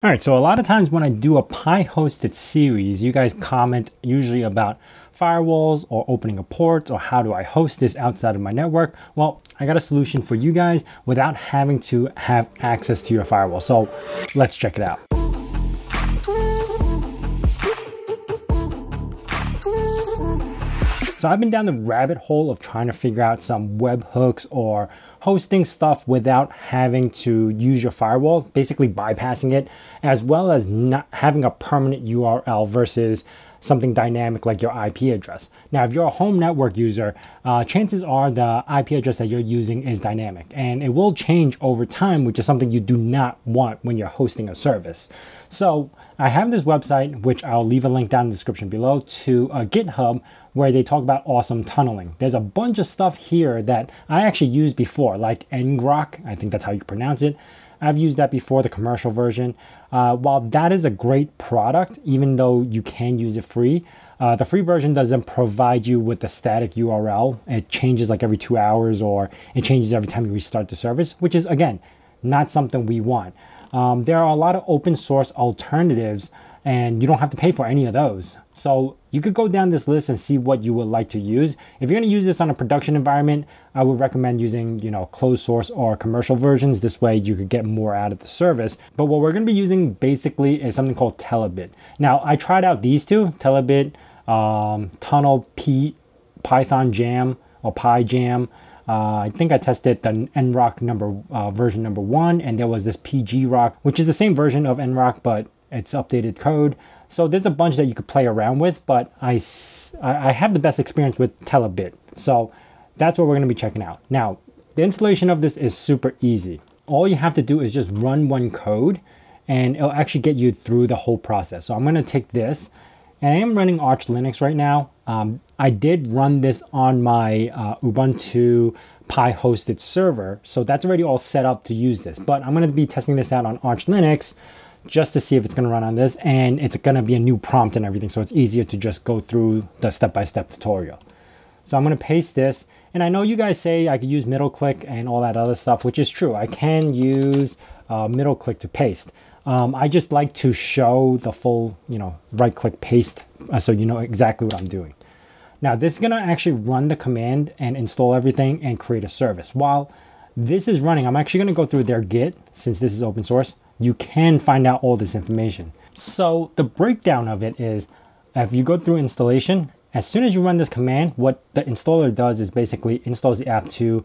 All right, so a lot of times when I do a Pi hosted series, you guys comment usually about firewalls or opening a port or how do I host this outside of my network. Well, I got a solution for you guys without having to have access to your firewall. So let's check it out. So I've been down the rabbit hole of trying to figure out some webhooks or hosting stuff without having to use your firewall, basically bypassing it, as well as not having a permanent URL versus something dynamic like your IP address. Now, if you're a home network user, uh, chances are the IP address that you're using is dynamic and it will change over time, which is something you do not want when you're hosting a service. So I have this website, which I'll leave a link down in the description below to a GitHub where they talk about awesome tunneling. There's a bunch of stuff here that I actually used before, like ngrok, I think that's how you pronounce it. I've used that before, the commercial version. Uh, while that is a great product, even though you can use it free, uh, the free version doesn't provide you with the static URL. It changes like every two hours or it changes every time you restart the service, which is, again, not something we want. Um, there are a lot of open source alternatives and you don't have to pay for any of those. So you could go down this list and see what you would like to use. If you're gonna use this on a production environment, I would recommend using, you know, closed source or commercial versions. This way you could get more out of the service. But what we're gonna be using basically is something called Telebit. Now I tried out these two, Telebit, um, Tunnel P, Python Jam or PyJam. Uh, I think I tested the ngrok number uh, version number one, and there was this pgrok, which is the same version of ngrok, but it's updated code. So there's a bunch that you could play around with, but I, I have the best experience with Telebit. So that's what we're gonna be checking out. Now, the installation of this is super easy. All you have to do is just run one code and it'll actually get you through the whole process. So I'm gonna take this and I am running Arch Linux right now. Um, I did run this on my uh, Ubuntu Pi hosted server. So that's already all set up to use this, but I'm gonna be testing this out on Arch Linux just to see if it's going to run on this and it's going to be a new prompt and everything so it's easier to just go through the step-by-step -step tutorial. So i'm going to paste this and i know you guys say i could use middle click and all that other stuff which is true. I can use uh, middle click to paste. Um, i just like to show the full you know right click paste uh, so you know exactly what i'm doing. Now this is going to actually run the command and install everything and create a service. While this is running i'm actually going to go through their git since this is open source you can find out all this information. So the breakdown of it is if you go through installation, as soon as you run this command, what the installer does is basically installs the app to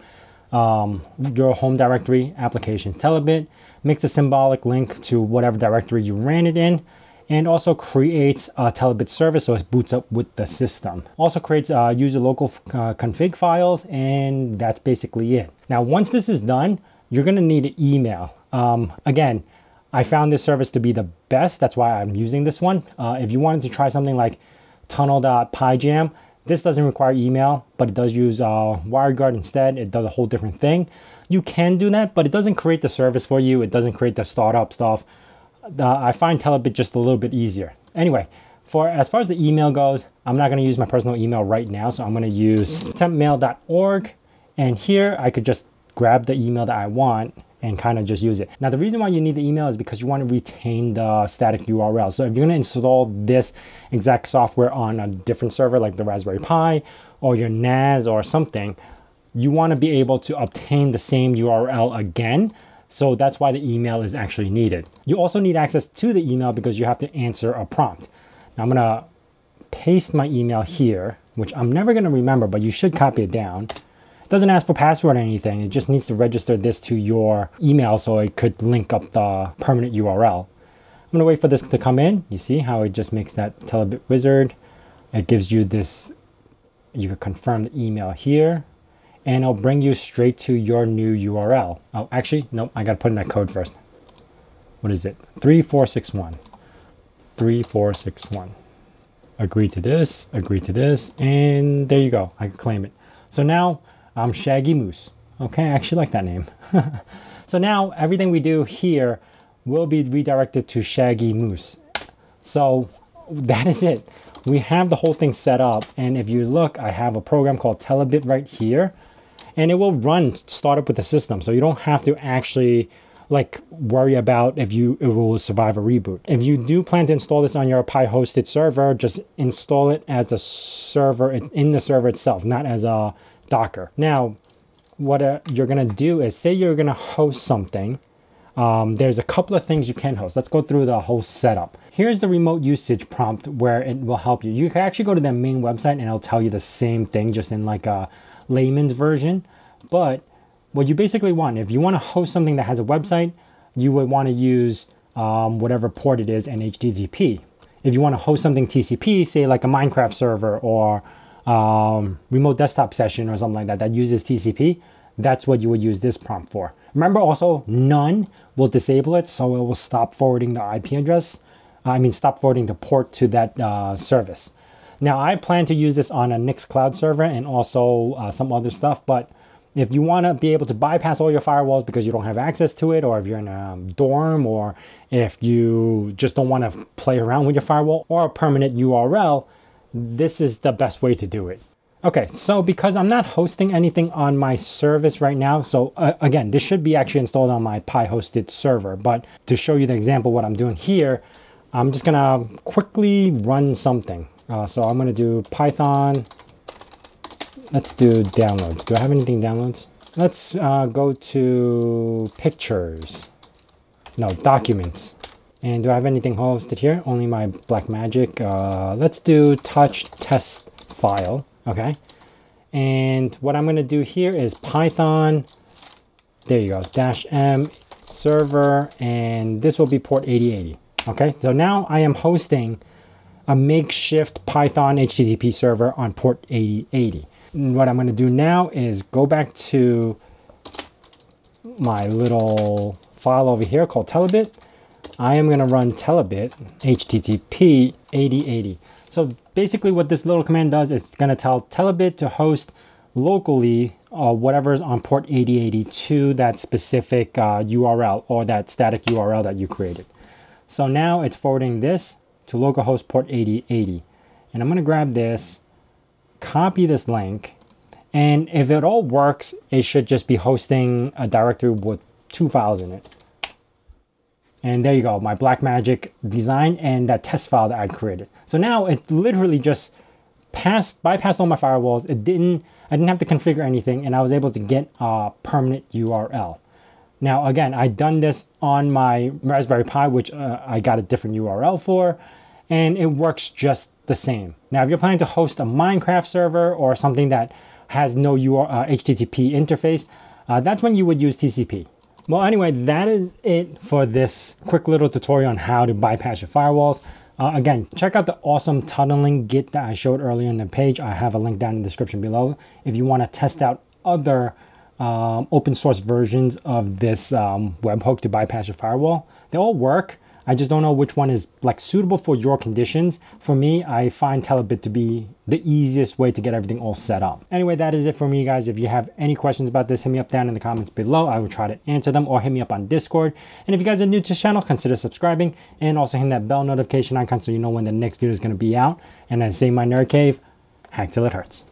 um, your home directory application Telebit, makes a symbolic link to whatever directory you ran it in, and also creates a Telebit service so it boots up with the system. Also creates uh, user local uh, config files, and that's basically it. Now, once this is done, you're gonna need an email. Um, again, I found this service to be the best. That's why I'm using this one. Uh, if you wanted to try something like tunnel.pyjam, this doesn't require email, but it does use uh, WireGuard instead. It does a whole different thing. You can do that, but it doesn't create the service for you. It doesn't create the startup stuff. Uh, I find Telebit just a little bit easier. Anyway, for as far as the email goes, I'm not going to use my personal email right now, so I'm going to use tempmail.org. And here I could just grab the email that I want and kind of just use it. Now, the reason why you need the email is because you want to retain the static URL. So if you're going to install this exact software on a different server like the Raspberry Pi or your NAS or something, you want to be able to obtain the same URL again. So that's why the email is actually needed. You also need access to the email because you have to answer a prompt. Now I'm going to paste my email here, which I'm never going to remember, but you should copy it down doesn't ask for password or anything. It just needs to register this to your email so it could link up the permanent URL. I'm gonna wait for this to come in. You see how it just makes that Telebit wizard. It gives you this, you can confirm the email here and it'll bring you straight to your new URL. Oh, actually, nope, I gotta put in that code first. What is it? 3461. 3461. Agree to this, agree to this, and there you go. I can claim it. So now I'm Shaggy Moose. Okay, I actually like that name. so now everything we do here will be redirected to Shaggy Moose. So that is it. We have the whole thing set up. And if you look, I have a program called Telebit right here. And it will run startup with the system. So you don't have to actually like worry about if you it will survive a reboot. If you do plan to install this on your Pi hosted server, just install it as a server in the server itself, not as a Docker. Now, what uh, you're gonna do is say you're gonna host something. Um, there's a couple of things you can host. Let's go through the whole setup. Here's the remote usage prompt where it will help you. You can actually go to the main website and it'll tell you the same thing, just in like a layman's version. But what you basically want, if you want to host something that has a website, you would want to use um, whatever port it is and HTTP. If you want to host something TCP, say like a Minecraft server or um, remote desktop session or something like that that uses TCP, that's what you would use this prompt for. Remember also none will disable it, so it will stop forwarding the IP address. I mean, stop forwarding the port to that uh, service. Now I plan to use this on a Nextcloud server and also uh, some other stuff, but if you want to be able to bypass all your firewalls because you don't have access to it, or if you're in a dorm, or if you just don't want to play around with your firewall or a permanent URL, this is the best way to do it. Okay, so because I'm not hosting anything on my service right now, so uh, again, this should be actually installed on my Pi hosted server, but to show you the example what I'm doing here, I'm just gonna quickly run something. Uh, so I'm gonna do Python Let's do downloads. Do I have anything downloads? Let's uh, go to pictures. No, documents. And do I have anything hosted here? Only my Blackmagic. Uh, let's do touch test file. Okay. And what I'm going to do here is Python. There you go. Dash M server. And this will be port 8080. Okay. So now I am hosting a makeshift Python HTTP server on port 8080 what I'm going to do now is go back to my little file over here called Telebit. I am going to run Telebit HTTP 8080. So basically what this little command does is it's going to tell Telebit to host locally uh, whatever's on port 8080 to that specific uh, URL or that static URL that you created. So now it's forwarding this to localhost port 8080. And I'm going to grab this copy this link, and if it all works, it should just be hosting a directory with two files in it. And there you go, my Blackmagic design and that test file that I created. So now it literally just passed, bypassed all my firewalls. It didn't, I didn't have to configure anything and I was able to get a permanent URL. Now, again, I done this on my Raspberry Pi, which uh, I got a different URL for, and it works just the same. Now, if you're planning to host a Minecraft server or something that has no UR, uh, HTTP interface, uh, that's when you would use TCP. Well, anyway, that is it for this quick little tutorial on how to bypass your firewalls. Uh, again, check out the awesome tunneling Git that I showed earlier in the page. I have a link down in the description below if you want to test out other um, open source versions of this um, webhook to bypass your firewall. They all work. I just don't know which one is like suitable for your conditions. For me, I find Telebit to be the easiest way to get everything all set up. Anyway, that is it for me, guys. If you have any questions about this, hit me up down in the comments below. I will try to answer them or hit me up on Discord. And if you guys are new to the channel, consider subscribing and also hit that bell notification icon so you know when the next video is going to be out. And as say my nerd cave, hack till it hurts.